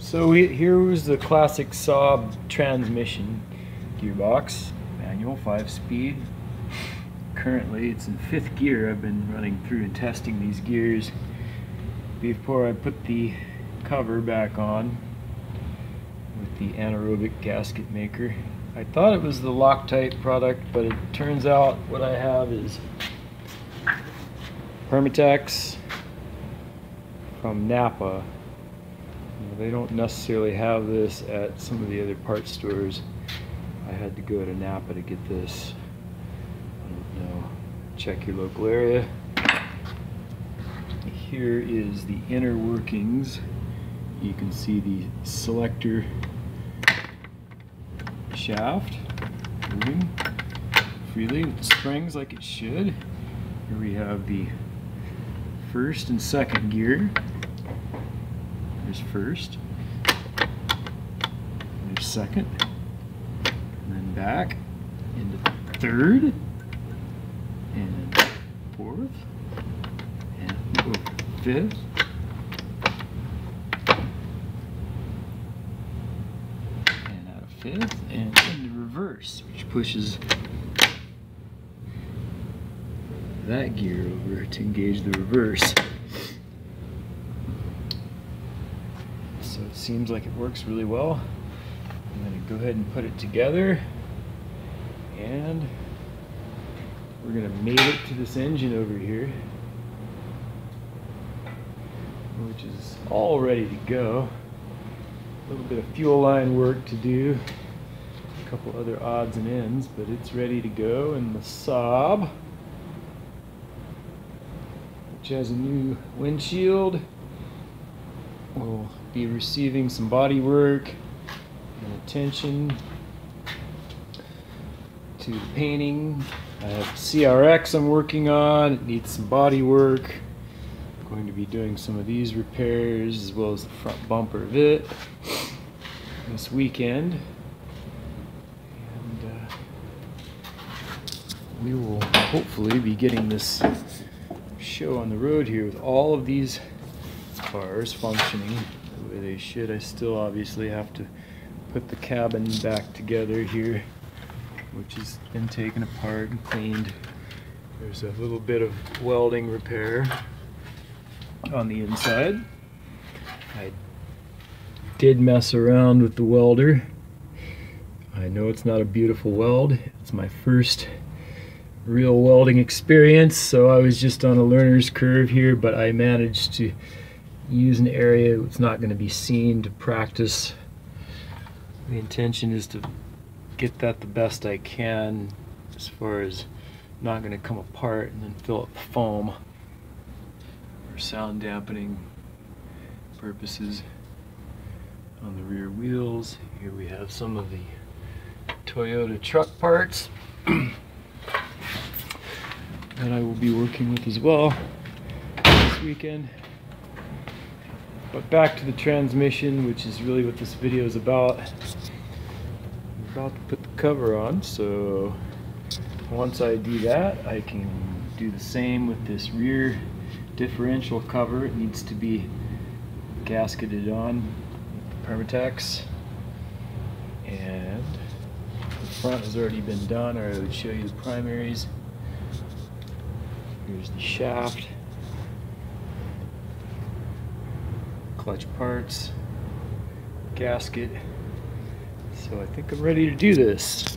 So here was the classic Saab transmission gearbox, manual, five speed. Currently it's in fifth gear. I've been running through and testing these gears before I put the cover back on with the anaerobic gasket maker. I thought it was the Loctite product, but it turns out what I have is Permatex from Napa. They don't necessarily have this at some of the other parts stores. I had to go to Napa to get this. I don't know. Check your local area. Here is the inner workings. You can see the selector shaft moving freely with springs like it should. Here we have the first and second gear. There's first, there's second, and then back. Into third, and fourth, and fifth. And out of fifth, and into reverse, which pushes that gear over to engage the reverse. So it seems like it works really well. I'm to go ahead and put it together and we're going to mate it to this engine over here which is all ready to go. A little bit of fuel line work to do, a couple other odds and ends, but it's ready to go and the Saab which has a new windshield will be receiving some body work and attention to the painting. I have CRX I'm working on, it needs some body work. I'm going to be doing some of these repairs as well as the front bumper of it this weekend. And uh, we will hopefully be getting this show on the road here with all of these cars functioning the way they should. I still obviously have to put the cabin back together here, which has been taken apart and cleaned. There's a little bit of welding repair on the inside. I did mess around with the welder. I know it's not a beautiful weld. It's my first real welding experience, so I was just on a learner's curve here, but I managed to use an area that's not going to be seen to practice. The intention is to get that the best I can as far as not going to come apart and then fill up foam for sound dampening purposes on the rear wheels. Here we have some of the Toyota truck parts that I will be working with as well this weekend. But back to the transmission, which is really what this video is about. I'm about to put the cover on, so once I do that, I can do the same with this rear differential cover. It needs to be gasketed on with Permatex. And the front has already been done, or I would show you the primaries. Here's the shaft. Clutch parts, gasket. So I think I'm ready to do this.